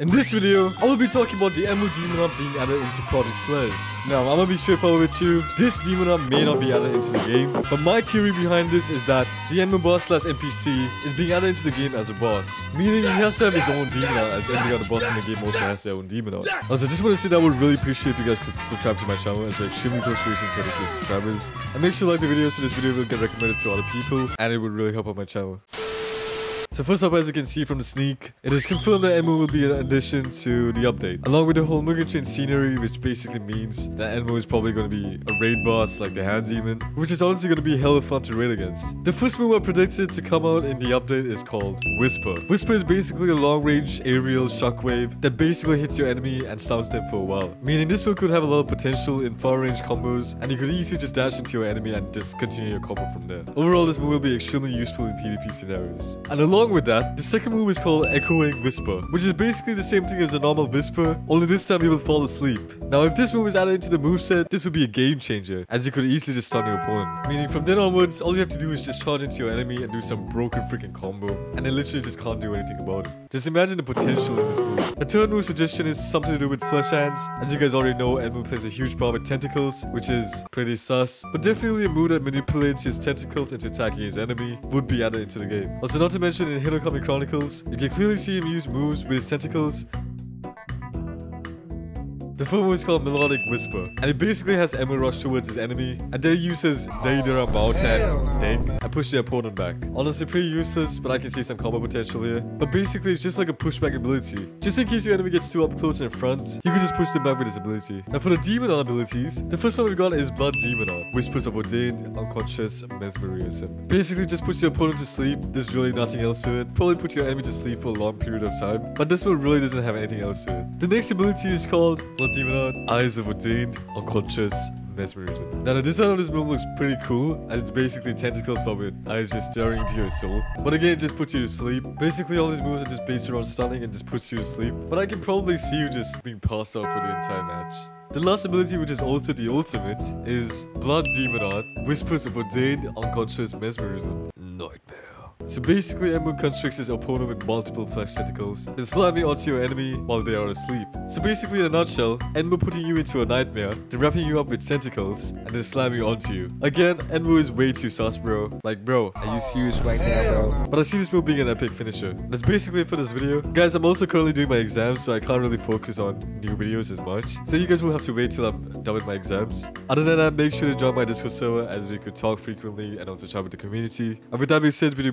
In this video, I will be talking about the Emerald Demon Hunt being added into Project Slayers. Now, I'm gonna be straightforward with you. This Demon Hunt may not be added into the game, but my theory behind this is that the Enderman boss slash NPC is being added into the game as a boss. Meaning he has to have his own Demon Hunt, as every other boss in the game also has their own Demon Hunt. Also, just want to say that I would really appreciate if you guys could subscribe to my channel, as we're extremely close to reaching 20k subscribers. And make sure you like the video so this video will get recommended to other people, and it would really help out my channel. So first up, as you can see from the sneak, it is confirmed that Enmu will be an addition to the update, along with the whole Mugen Train scenery, which basically means that Enmu is probably going to be a raid boss like the Hand Demon, which is honestly going to be hella fun to raid against. The first move I predicted to come out in the update is called Whisper. Whisper is basically a long-range aerial shockwave that basically hits your enemy and stuns them for a while, meaning this move could have a lot of potential in far-range combos, and you could easily just dash into your enemy and just continue your combo from there. Overall, this move will be extremely useful in PvP scenarios. And along Along with that, the second move is called Echoing Whisper, which is basically the same thing as a normal Whisper, only this time you will fall asleep. Now if this move is added into the moveset, this would be a game changer, as you could easily just stun your opponent. Meaning from then onwards, all you have to do is just charge into your enemy and do some broken freaking combo, and they literally just can't do anything about it. Just imagine the potential in this move. A third move suggestion is something to do with flesh hands. As you guys already know, Enmu plays a huge part with tentacles, which is pretty sus, but definitely a move that manipulates his tentacles into attacking his enemy would be added into the game. Also not to mention in Hinokami Chronicles, you can clearly see him use moves with his tentacles. The film is called Melodic Whisper, and it basically has Enmu rush towards his enemy, and they uses Deidara Maotan Ding and push the opponent back. Honestly pretty useless, but I can see some combo potential here. But basically it's just like a pushback ability. Just in case your enemy gets too up close in front, you can just push them back with this ability. Now for the Demon abilities, the first one we've got is Blood Demon Whispers of Ordained, Unconscious, Mesmerism. Basically just puts your opponent to sleep, there's really nothing else to it. Probably put your enemy to sleep for a long period of time, but this one really doesn't have anything else to it. The next ability is called Blood Eyes of Ordained, Unconscious, mesmerism. Now the design of this move looks pretty cool as it's basically tentacles but with eyes just staring into your soul. But again it just puts you to sleep. Basically all these moves are just based around stunning and just puts you to sleep. But I can probably see you just being passed out for the entire match. The last ability, which is also the ultimate, is Blood Demon Art, Whispers of Ordained Unconscious Mesmerism. Nightmare. So basically, Enmu constricts his opponent with multiple flesh tentacles, then slamming onto your enemy while they are asleep. So basically, in a nutshell, Enmu putting you into a nightmare, then wrapping you up with tentacles, and then slamming onto you. Again, Enmu is way too sus, bro. Like, bro, are you serious right now, bro? But I see this move being an epic finisher. That's basically it for this video. Guys, I'm also currently doing my exams, so I can't really focus on new videos as much. So you guys will have to wait till I'm done with my exams. Other than that, make sure to join my Discord server as we could talk frequently and also chat with the community. And with that being said, video